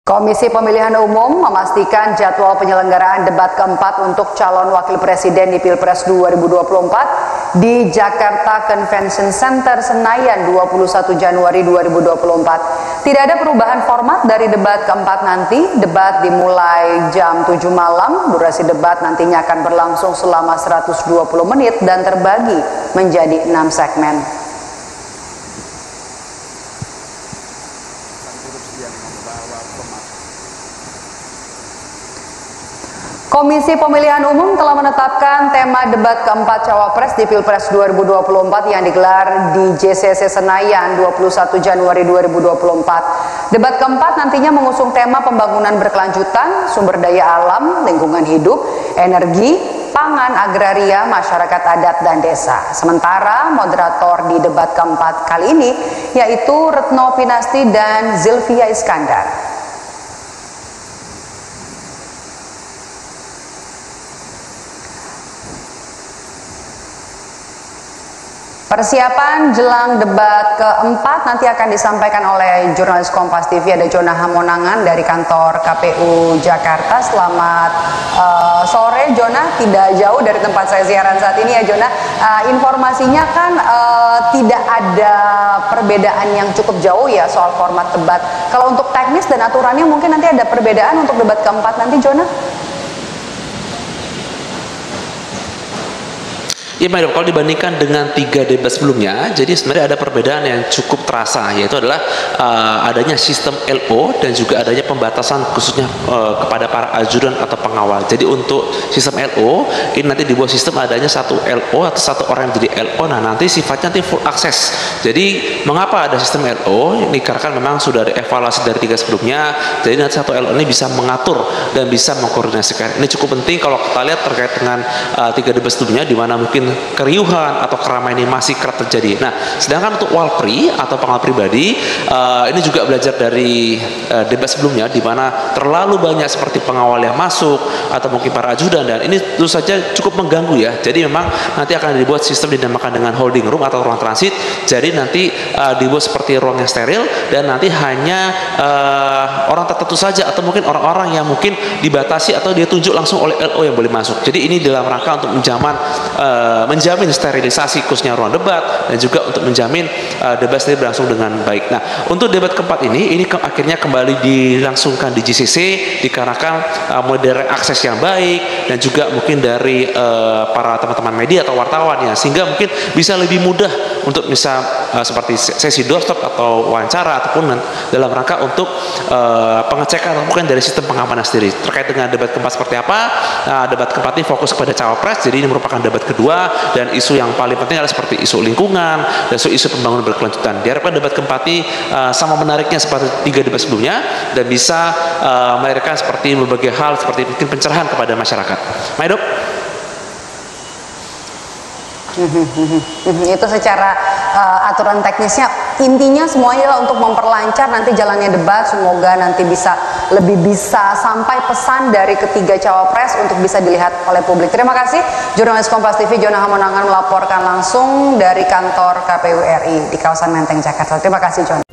Komisi Pemilihan Umum memastikan jadwal penyelenggaraan debat keempat untuk calon wakil presiden di Pilpres 2024 di Jakarta Convention Center Senayan 21 Januari 2024. Tidak ada perubahan format dari debat keempat nanti. Debat dimulai jam 7 malam. Durasi debat nantinya akan berlangsung selama 120 menit dan terbagi menjadi 6 segmen. Komisi Pemilihan Umum telah menetapkan tema debat keempat cawapres di Pilpres 2024 yang digelar di JCC Senayan 21 Januari 2024. Debat keempat nantinya mengusung tema pembangunan berkelanjutan, sumber daya alam, lingkungan hidup, energi, pangan agraria, masyarakat adat dan desa. Sementara moderator di debat keempat kali ini yaitu Retno Pinasti dan Zilvia Iskandar. Persiapan jelang debat keempat nanti akan disampaikan oleh jurnalis Kompas TV ada Jona Hamonangan dari kantor KPU Jakarta. Selamat uh, sore Jona, tidak jauh dari tempat saya siaran saat ini ya Jona. Uh, informasinya kan uh, tidak ada perbedaan yang cukup jauh ya soal format debat. Kalau untuk teknis dan aturannya mungkin nanti ada perbedaan untuk debat keempat nanti Jona? Ya, kalau dibandingkan dengan tiga debat sebelumnya, jadi sebenarnya ada perbedaan yang cukup terasa, yaitu adalah uh, adanya sistem LO dan juga adanya pembatasan khususnya uh, kepada para ajudan atau pengawal. Jadi untuk sistem LO, ini nanti dibuat sistem adanya satu LO atau satu orang yang jadi LO, nah nanti sifatnya nanti full akses. Jadi mengapa ada sistem LO? Ini karena memang sudah ada evaluasi dari tiga sebelumnya, jadi nanti satu LO ini bisa mengatur dan bisa mengkoordinasikan. Ini cukup penting kalau kita lihat terkait dengan uh, tiga debat sebelumnya, di mana mungkin keriuhan atau keramaian ini masih kerap terjadi. Nah, sedangkan untuk walpri atau pengawal pribadi uh, ini juga belajar dari uh, debat sebelumnya di mana terlalu banyak seperti pengawal yang masuk atau mungkin para ajudan dan ini tentu saja cukup mengganggu ya. Jadi memang nanti akan dibuat sistem dinamakan dengan holding room atau ruang transit. Jadi nanti uh, dibuat seperti ruang yang steril dan nanti hanya uh, orang tertentu saja atau mungkin orang-orang yang mungkin dibatasi atau dia tunjuk langsung oleh LO yang boleh masuk. Jadi ini dalam rangka untuk menjaman uh, Eh, menjamin sterilisasi khususnya ruang debat dan juga untuk menjamin uh, debat sendiri berlangsung dengan baik. Nah, untuk debat keempat ini ini ke akhirnya kembali dilangsungkan di GCC dikarenakan uh, modern akses yang baik dan juga mungkin dari uh, para teman-teman media atau wartawan ya sehingga mungkin bisa lebih mudah untuk bisa uh, seperti sesi doorstop atau wawancara ataupun dalam rangka untuk uh, pengecekan atau mungkin dari sistem pengamanan sendiri terkait dengan debat keempat seperti apa. Nah, debat keempat ini fokus kepada cawapres jadi ini merupakan debat kedua dan isu yang paling penting adalah seperti isu lingkungan dan isu-isu pembangunan berkelanjutan. Diharapkan debat keempat ini uh, sama menariknya seperti tiga debat sebelumnya dan bisa uh, melahirkan seperti berbagai hal seperti mungkin pencerahan kepada masyarakat. Maidok. Itu secara uh, aturan teknisnya intinya semuanya untuk memperlancar nanti jalannya debat semoga nanti bisa lebih bisa sampai pesan dari ketiga cawapres untuk bisa dilihat oleh publik. Terima kasih jurnalis Kompas TV Jona Hamonangan melaporkan langsung dari kantor KPU RI di kawasan Menteng Jakarta. Terima kasih Jon.